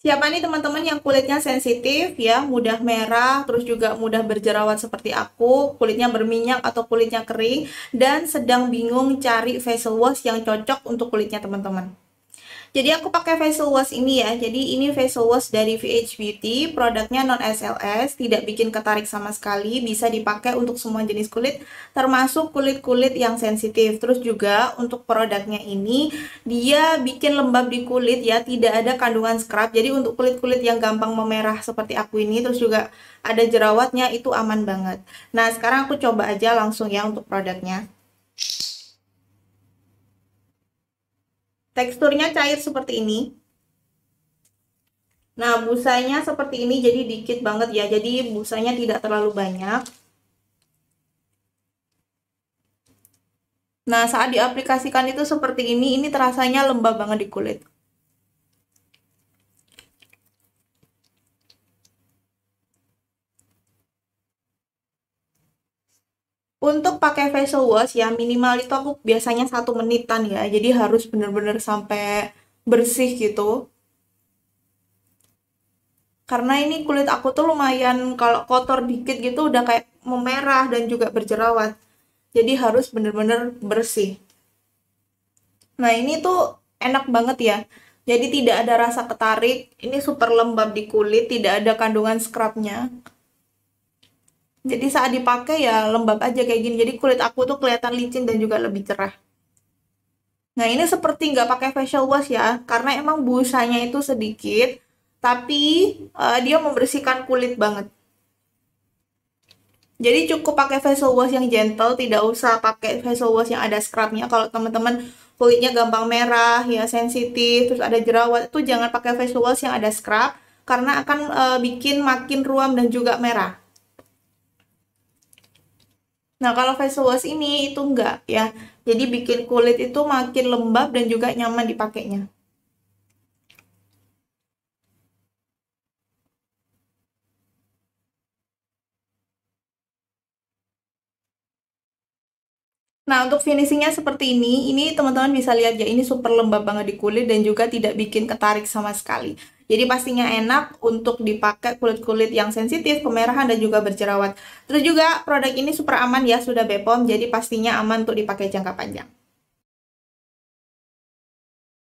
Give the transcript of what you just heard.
Siapa nih teman-teman yang kulitnya sensitif ya, mudah merah, terus juga mudah berjerawat seperti aku, kulitnya berminyak atau kulitnya kering, dan sedang bingung cari facial wash yang cocok untuk kulitnya teman-teman. Jadi aku pakai facial wash ini ya. Jadi ini facial wash dari VH Beauty, produknya non SLS, tidak bikin ketarik sama sekali, bisa dipakai untuk semua jenis kulit, termasuk kulit-kulit yang sensitif. Terus juga untuk produknya ini dia bikin lembab di kulit ya, tidak ada kandungan scrub. Jadi untuk kulit-kulit yang gampang memerah seperti aku ini, terus juga ada jerawatnya itu aman banget. Nah, sekarang aku coba aja langsung ya untuk produknya. Teksturnya cair seperti ini. Nah, busanya seperti ini jadi dikit banget ya. Jadi busanya tidak terlalu banyak. Nah, saat diaplikasikan itu seperti ini, ini terasanya lembab banget di kulit. Untuk pakai facial wash ya minimal itu aku biasanya satu menitan ya. Jadi harus bener-bener sampai bersih gitu. Karena ini kulit aku tuh lumayan kalau kotor dikit gitu udah kayak memerah dan juga berjerawat. Jadi harus bener-bener bersih. Nah ini tuh enak banget ya. Jadi tidak ada rasa ketarik. Ini super lembab di kulit, tidak ada kandungan scrubnya. Jadi saat dipakai ya lembab aja kayak gini. Jadi kulit aku tuh kelihatan licin dan juga lebih cerah. Nah ini seperti nggak pakai facial wash ya, karena emang busanya itu sedikit, tapi uh, dia membersihkan kulit banget. Jadi cukup pakai facial wash yang gentle, tidak usah pakai facial wash yang ada scrubnya. Kalau teman-teman kulitnya gampang merah, ya sensitif, terus ada jerawat, itu jangan pakai facial wash yang ada scrub, karena akan uh, bikin makin ruam dan juga merah. Nah, kalau facial wash ini itu enggak ya. Jadi bikin kulit itu makin lembab dan juga nyaman dipakainya. Nah, untuk finishingnya seperti ini, ini teman-teman bisa lihat ya, ini super lembab banget di kulit dan juga tidak bikin ketarik sama sekali. Jadi pastinya enak untuk dipakai kulit-kulit yang sensitif, kemerahan, dan juga berjerawat. Terus juga produk ini super aman ya, sudah BPOM, jadi pastinya aman untuk dipakai jangka panjang.